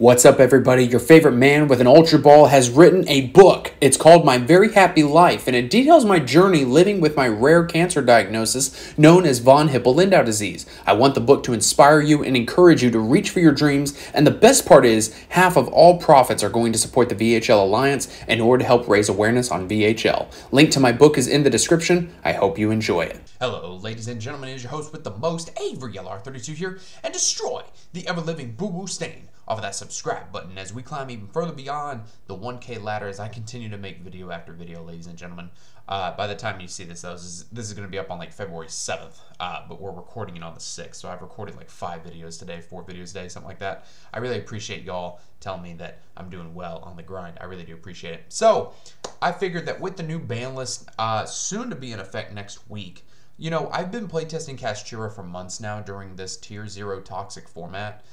What's up, everybody? Your favorite man with an Ultra Ball has written a book. It's called My Very Happy Life, and it details my journey living with my rare cancer diagnosis known as von Hippel-Lindau disease. I want the book to inspire you and encourage you to reach for your dreams, and the best part is, half of all profits are going to support the VHL Alliance in order to help raise awareness on VHL. Link to my book is in the description. I hope you enjoy it. Hello, ladies and gentlemen, it is your host with the most, Avery LR32 here, and destroy the ever-living boo-boo stain off of that subscribe button as we climb even further beyond the 1K ladder as I continue to make video after video, ladies and gentlemen. Uh, by the time you see this, though, this is, is going to be up on like February 7th, uh, but we're recording it on the 6th, so I've recorded like five videos today, four videos a day, something like that. I really appreciate y'all telling me that I'm doing well on the grind. I really do appreciate it. So, I figured that with the new ban list uh, soon to be in effect next week, you know, I've been playtesting Kashtira for months now during this Tier 0 Toxic format,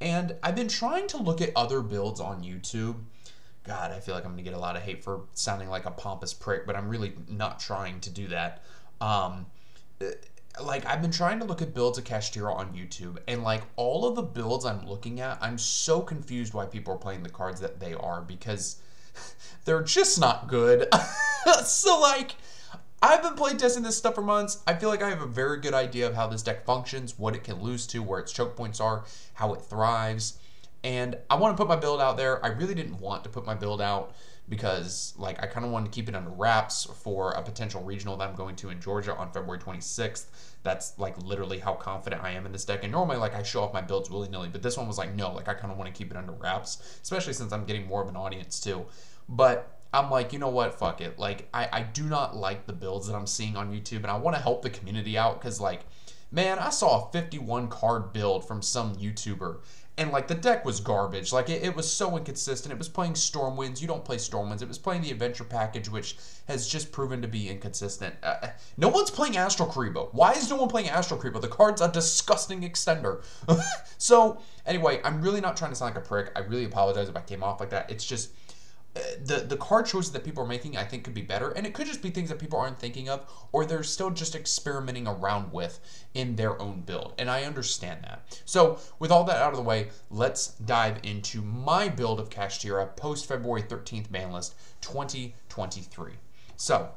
and I've been trying to look at other builds on YouTube. God, I feel like I'm going to get a lot of hate for sounding like a pompous prick, but I'm really not trying to do that. Um, like, I've been trying to look at builds of Kashtira on YouTube, and like all of the builds I'm looking at, I'm so confused why people are playing the cards that they are because they're just not good. so, like, I've been playtesting this stuff for months. I feel like I have a very good idea of how this deck functions, what it can lose to, where its choke points are, how it thrives. And I want to put my build out there. I really didn't want to put my build out because like I kind of wanted to keep it under wraps for a potential regional that I'm going to in Georgia on February 26th. That's like literally how confident I am in this deck. And normally like I show off my builds willy-nilly, but this one was like no, like I kind of want to keep it under wraps, especially since I'm getting more of an audience too. But I'm like, you know what? Fuck it. Like, I, I do not like the builds that I'm seeing on YouTube, and I want to help the community out because, like, man, I saw a 51 card build from some YouTuber, and like the deck was garbage. Like, it, it was so inconsistent. It was playing Stormwinds. You don't play Stormwinds. It was playing the Adventure Package, which has just proven to be inconsistent. Uh, uh no one's playing Astral Kuriboh. Why is no one playing Astral Kuriboh? The card's a disgusting extender. so, anyway, I'm really not trying to sound like a prick. I really apologize if I came off like that. It's just the the card choices that people are making, I think, could be better, and it could just be things that people aren't thinking of, or they're still just experimenting around with in their own build, and I understand that. So, with all that out of the way, let's dive into my build of Kashtira post February 13th ban list 2023. So,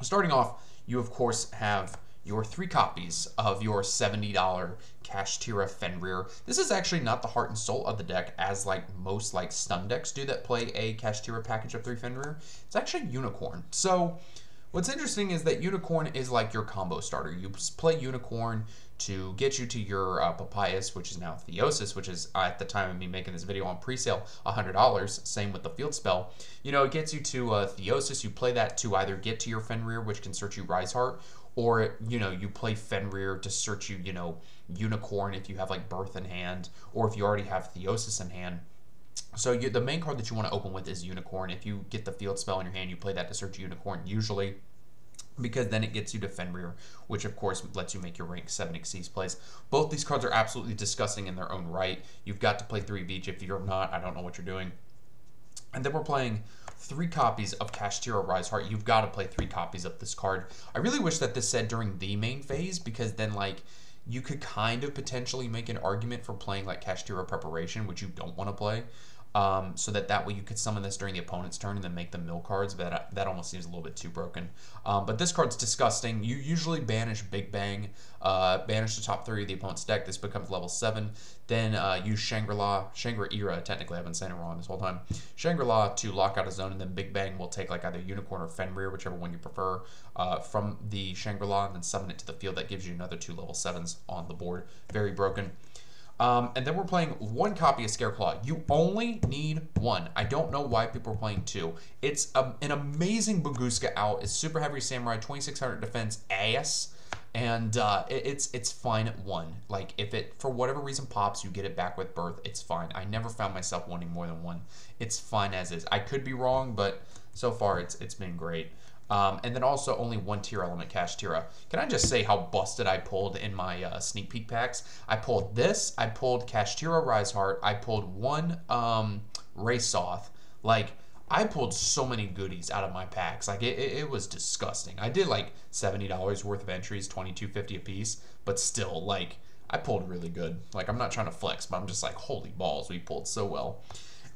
starting off, you of course have your three copies of your $70 Kashtira Fenrir. This is actually not the heart and soul of the deck as like most like stun decks do that play a Kashtira package of three Fenrir. It's actually Unicorn. So what's interesting is that Unicorn is like your combo starter. You play Unicorn to get you to your uh, Papyrus, which is now Theosis, which is uh, at the time of me making this video on pre-sale, $100. Same with the field spell. You know, it gets you to uh, Theosis. You play that to either get to your Fenrir, which can search you Rise Heart, or you know you play Fenrir to search you you know Unicorn if you have like Birth in hand, or if you already have Theosis in hand. So you, the main card that you want to open with is Unicorn. If you get the field spell in your hand, you play that to search Unicorn usually because then it gets you to Fenrir, which of course lets you make your rank 7 Xyz plays. Both these cards are absolutely disgusting in their own right. You've got to play 3 Veach. If you're not, I don't know what you're doing. And then we're playing three copies of Kashtira Rise Heart. You've got to play three copies of this card. I really wish that this said during the main phase because then like you could kind of potentially make an argument for playing like Kashtira Preparation, which you don't want to play. Um, so that that way you could summon this during the opponent's turn and then make them mill cards, but that, that almost seems a little bit too broken. Um, but this card's disgusting. You usually banish Big Bang, uh, banish the top three of the opponent's deck. This becomes level 7. Then uh, use Shangri-La, Shangri-Era, technically I've been saying it wrong this whole time. Shangri-La to lock out a zone, and then Big Bang will take like either Unicorn or Fenrir, whichever one you prefer, uh, from the Shangri-La, and then summon it to the field. That gives you another two level 7s on the board. Very broken. Um, and then we're playing one copy of Scareclaw. You only need one. I don't know why people are playing two. It's a, an amazing Bagooska out. It's super heavy samurai, 2600 defense ass. And uh, it, it's it's fine at one. Like if it for whatever reason pops, you get it back with birth. It's fine. I never found myself wanting more than one. It's fine as is. I could be wrong, but so far it's it's been great. Um, and then also only one Tearlament Kashtira. Can I just say how busted I pulled in my uh, sneak peek packs? I pulled this, I pulled Kashtira Rise Heart, I pulled one um, Soth. Like, I pulled so many goodies out of my packs. Like, it, it, it was disgusting. I did like $70 worth of entries, $22.50 a piece, but still, like, I pulled really good. Like, I'm not trying to flex, but I'm just like, holy balls, we pulled so well.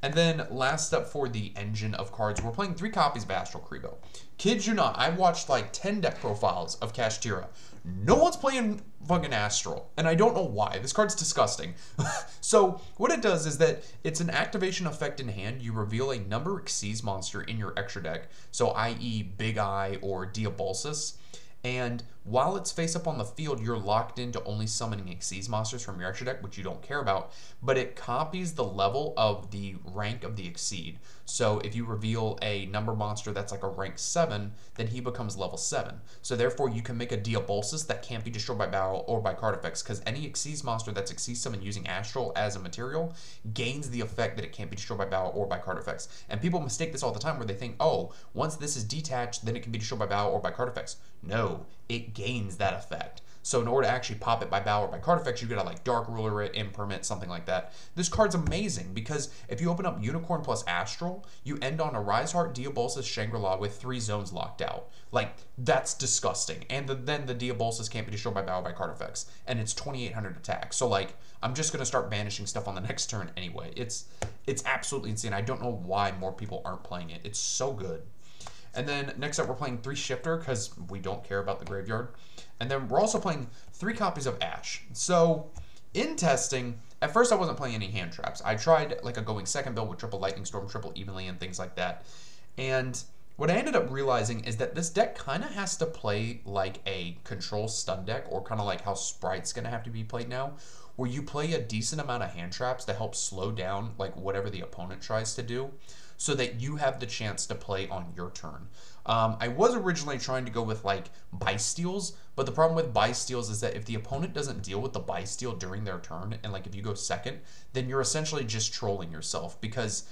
And then last up for the engine of cards, we're playing three copies of Astral Kuriboh. Kids you not, I've watched like 10 deck profiles of Kashtira. No one's playing fucking Astral, and I don't know why. This card's disgusting. so what it does is that it's an activation effect in hand. You reveal a number Xyz monster in your extra deck, so i.e. Big Eye or Diablosis. And while it's face up on the field, you're locked into only summoning Xyz monsters from your extra deck, which you don't care about, but it copies the level of the rank of the Exceed. So if you reveal a number monster that's like a rank 7, then he becomes level 7. So therefore, you can make a Diablosis that can't be destroyed by battle or by card effects, because any Xyz monster that's Xyz summoned using Astral as a material gains the effect that it can't be destroyed by battle or by card effects. And people mistake this all the time where they think, oh, once this is detached, then it can be destroyed by battle or by card effects. No, it gains that effect. So in order to actually pop it by bow or by card effects, you gotta like Dark Ruler it, Impermanent, something like that. This card's amazing because if you open up Unicorn plus Astral, you end on a Rise Heart, Diablosis, Shangri-La with three zones locked out. Like, that's disgusting. And the, then the Diablosis can't be destroyed by battle by card effects. And it's 2800 attack. So like, I'm just gonna start banishing stuff on the next turn anyway. It's it's absolutely insane. I don't know why more people aren't playing it. It's so good. And then next up, we're playing three Shifter because we don't care about the graveyard. And then we're also playing three copies of Ash. So in testing, at first I wasn't playing any hand traps. I tried like a going second build with triple Lightning Storm, triple Evenly, and things like that. And what I ended up realizing is that this deck kind of has to play like a control stun deck, or kind of like how Sprite's going to have to be played now, where you play a decent amount of hand traps to help slow down like whatever the opponent tries to do so that you have the chance to play on your turn. Um, I was originally trying to go with like Bystials, but the problem with Bystials is that if the opponent doesn't deal with the Bystial during their turn, and like if you go second, then you're essentially just trolling yourself because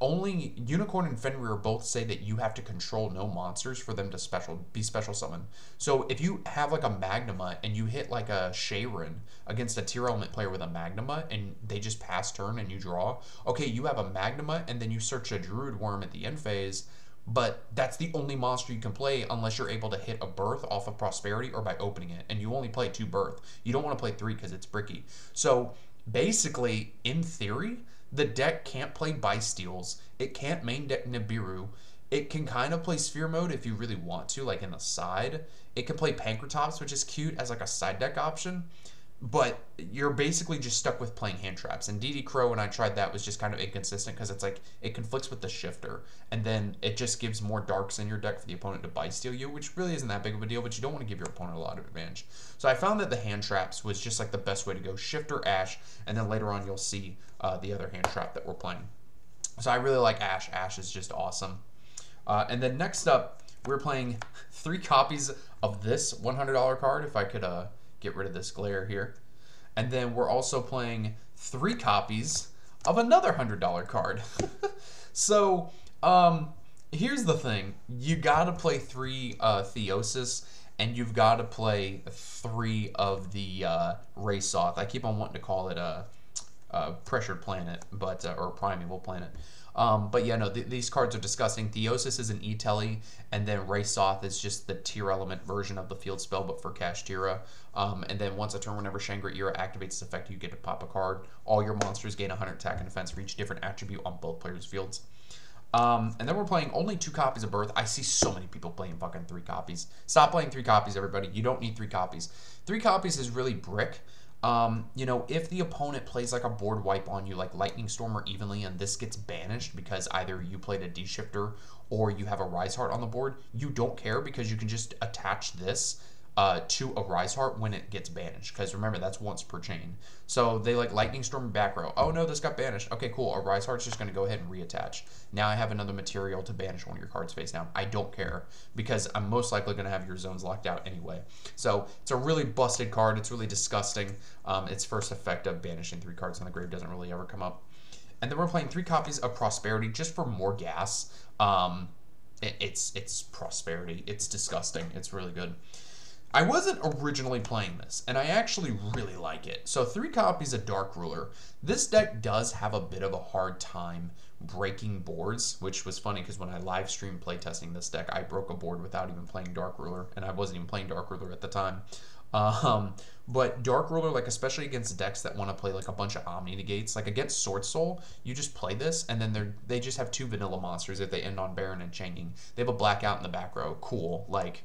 only Unicorn and Fenrir both say that you have to control no monsters for them to special be special summon. So if you have like a Magnuma and you hit like a Sharon against a Tearlament player with a Magnuma and they just pass turn and you draw, okay, you have a Magnuma and then you search a Druiswurm at the end phase, but that's the only monster you can play unless you're able to hit a birth off of Prosperity or by opening it, and you only play two birth. You don't want to play three because it's bricky. So basically, in theory, the deck can't play Bystials. It can't main deck Nibiru. It can kind of play sphere mode if you really want to, like in the side. It can play Pankratops, which is cute as like a side deck option. But you're basically just stuck with playing hand traps. And DD Crow, when I tried that, was just kind of inconsistent because it's like it conflicts with the shifter. And then it just gives more darks in your deck for the opponent to Bystial you, which really isn't that big of a deal, but you don't want to give your opponent a lot of advantage. So I found that the hand traps was just like the best way to go. Shifter, Ash, and then later on you'll see uh, the other hand trap that we're playing. So I really like Ash. Ash is just awesome. Uh, and then next up, we're playing three copies of this $100 card, if I could uh, get rid of this glare here. And then we're also playing three copies of another $100 card. so, um, here's the thing. You gotta play three uh, Theosis, and you've gotta play three of the uh, Rasoth. I keep on wanting to call it a, a pressured planet, but uh, or primeval planet. Um, but yeah, no, th these cards are disgusting. Theosis is an E-Tele, and then Rasoth is just the Tearlament version of the field spell, but for Kashtira. Um, and then once a turn, whenever Shangri-Ira activates its effect, you get to pop a card. All your monsters gain 100 attack and defense for each different attribute on both players' fields. Um, and then we're playing only two copies of Birth. I see so many people playing fucking three copies. Stop playing three copies, everybody. You don't need three copies. Three copies is really brick. Um, you know, if the opponent plays like a board wipe on you, like Lightning Storm or Evenly, and this gets banished because either you played a D-Shifter or you have a Rise Heart on the board, you don't care because you can just attach this uh, to a Rise Heart when it gets banished. Because remember, that's once per chain. So they like Lightning Storm back row. Oh no, this got banished. Okay, cool. A Rise Heart's just going to go ahead and reattach. Now I have another material to banish one of your cards face down. I don't care because I'm most likely going to have your zones locked out anyway. So it's a really busted card. It's really disgusting. Um, its first effect of banishing three cards on the grave doesn't really ever come up. And then we're playing three copies of Prosperity just for more gas. Um, it, it's it's Prosperity. It's disgusting. It's really good. I wasn't originally playing this, and I actually really like it. So three copies of Dark Ruler. This deck does have a bit of a hard time breaking boards, which was funny because when I live streamed playtesting this deck, I broke a board without even playing Dark Ruler, and I wasn't even playing Dark Ruler at the time. Um, but Dark Ruler, like especially against decks that want to play like a bunch of Omni negates, like against Sword Soul, you just play this, and then they're they just have two vanilla monsters if they end on Baronne and Chengying. They have a blackout in the back row. Cool. Like,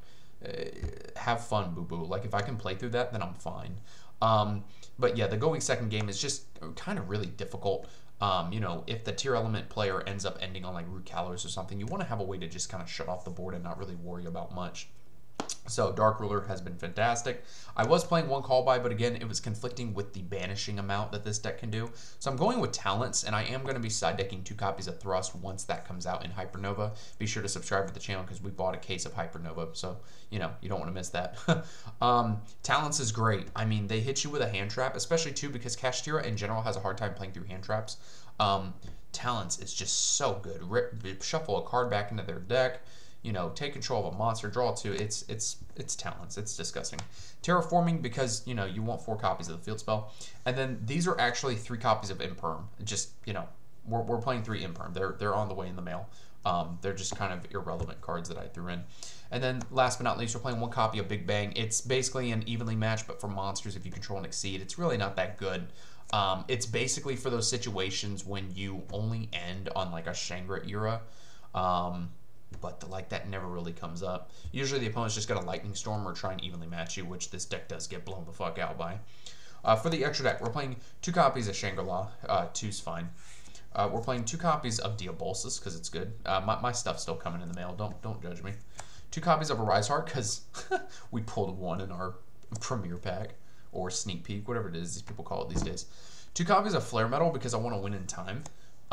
have fun, boo boo. Like if I can play through that, then I'm fine. Um, but yeah, the going second game is just kind of really difficult. Um, you know, if the Tearlament player ends up ending on like Rulkallos or something, you want to have a way to just kind of shut off the board and not really worry about much. So Dark Ruler has been fantastic. I was playing one call by, but again, it was conflicting with the banishing amount that this deck can do. So I'm going with Talents, and I am going to be side decking two copies of Thrust once that comes out in Hypernova. Be sure to subscribe to the channel because we bought a case of Hypernova, so you know you don't want to miss that. um, Talents is great. I mean, they hit you with a hand trap, especially too because Kashtira in general has a hard time playing through hand traps. Um, Talents is just so good. Rip, shuffle a card back into their deck you know, take control of a monster, draw two. It's it's it's talents. It's disgusting. Terraforming because you know you want four copies of the field spell, and then these are actually three copies of Imperm. Just you know, we're, we're playing three Imperm. They're they're on the way in the mail. Um, they're just kind of irrelevant cards that I threw in. And then last but not least, we're playing one copy of Big Bang. It's basically an evenly matched, but for monsters, if you control and exceed, it's really not that good. Um, it's basically for those situations when you only end on like a Shangri-Ira. Um, but the, like that never really comes up. Usually the opponent's just got a lightning storm or try and evenly match you, which this deck does get blown the fuck out by. Uh, for the extra deck, we're playing two copies of Shangri-La. Uh, two's fine. Uh, we're playing two copies of Diablosis because it's good. Uh, my, my stuff's still coming in the mail. Don't don't judge me. Two copies of Arise Heart because we pulled one in our premiere pack or sneak peek, whatever it is these people call it these days. Two copies of Flare Metal because I want to win in time.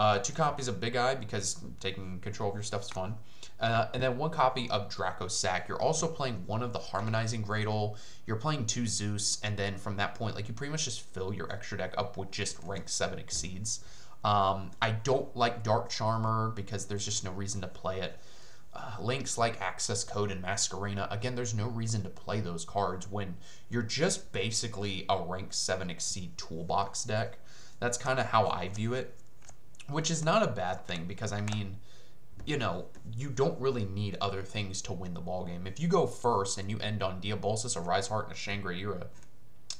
Uh, two copies of Big Eye because taking control of your stuff is fun. Uh, and then one copy of Dracossack. You're also playing one of the Harmonizing Gradle. You're playing two Zeus, and then from that point, like you pretty much just fill your extra deck up with just rank 7 Exceeds. Um, I don't like Dark Charmer because there's just no reason to play it. Uh, links like Access Code and Masquerena, again, there's no reason to play those cards when you're just basically a rank 7 Exceed toolbox deck. That's kind of how I view it which is not a bad thing because I mean, you know, you don't really need other things to win the ball game. If you go first and you end on Diablosis, a Rise Heart, and a Shangri-Ira,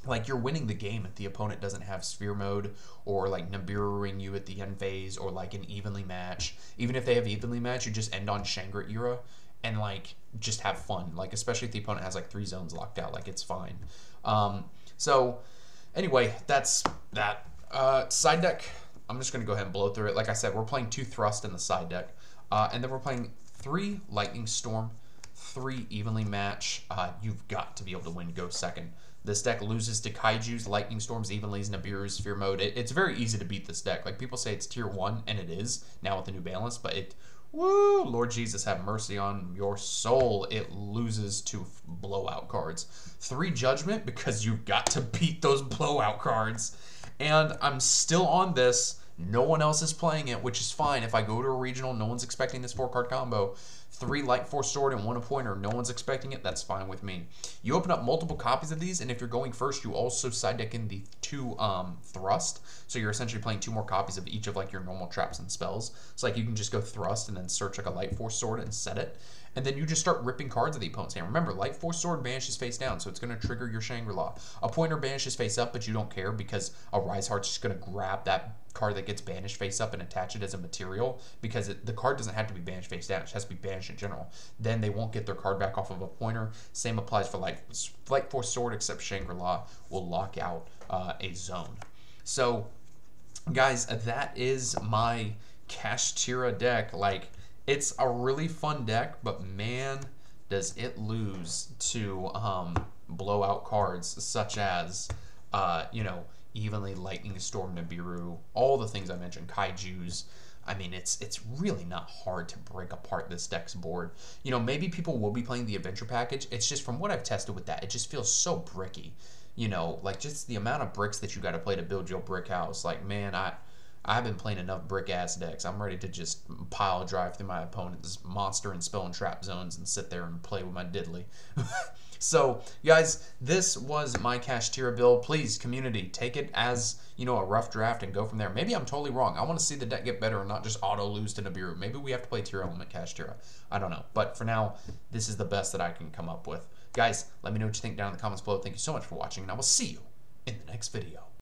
like you're winning the game if the opponent doesn't have sphere mode or like Nibiruing you at the end phase or like an evenly match. Even if they have evenly match, you just end on Shangri-Ira and like just have fun. Like especially if the opponent has like three zones locked out, like it's fine. Um, so anyway, that's that. Uh, side deck I'm just going to go ahead and blow through it. Like I said, we're playing two Thrust in the side deck. Uh, and then we're playing three Lightning Storm, three Evenly Match. Uh, you've got to be able to win Go second. This deck loses to Kaiju's, Lightning Storms, Evenly's, Nibiru's, Sphere Mode. It, it's very easy to beat this deck. Like, people say it's Tier 1, and it is, now with the new balance, but it... Woo! Lord Jesus, have mercy on your soul. It loses to blowout cards. Three Judgment, because you've got to beat those blowout cards. And I'm still on this no one else is playing it, which is fine. If I go to a regional, no one's expecting this four card combo. Three Light Force Sword and one Appointer, no one's expecting it, that's fine with me. You open up multiple copies of these, and if you're going first, you also side deck in the two um, Thrust. So you're essentially playing two more copies of each of like your normal traps and spells. So like you can just go Thrust and then search like a Light Force Sword and set it and then you just start ripping cards at the opponent's hand. Remember, Light Force Sword banishes face down, so it's going to trigger your Shangri-La. Appointer banishes face up, but you don't care because a Rise Heart's just going to grab that card that gets banished face up and attach it as a material because it, the card doesn't have to be banished face down. It has to be banished in general. Then they won't get their card back off of Appointer. Same applies for like Light Force Sword, except Shangri-La will lock out uh, a zone. So, guys, that is my Kashtira deck. Like, it's a really fun deck, but man, does it lose to um, blowout cards such as, uh, you know, evenly Lightning Storm Nibiru, all the things I mentioned, Kaiju's. I mean, it's it's really not hard to break apart this deck's board. You know, maybe people will be playing the adventure package. It's just from what I've tested with that, it just feels so bricky. You know, like just the amount of bricks that you got to play to build your brick house. Like, man, I I've been playing enough brick ass decks. I'm ready to just pile drive through my opponent's monster and spell and trap zones and sit there and play with my diddly. so, guys, this was my Kashtira build. Please, community, take it as you know a rough draft and go from there. Maybe I'm totally wrong. I want to see the deck get better and not just auto lose to Nibiru. Maybe we have to play Tearlament Kashtira. I don't know. But for now, this is the best that I can come up with. Guys, let me know what you think down in the comments below. Thank you so much for watching, and I will see you in the next video.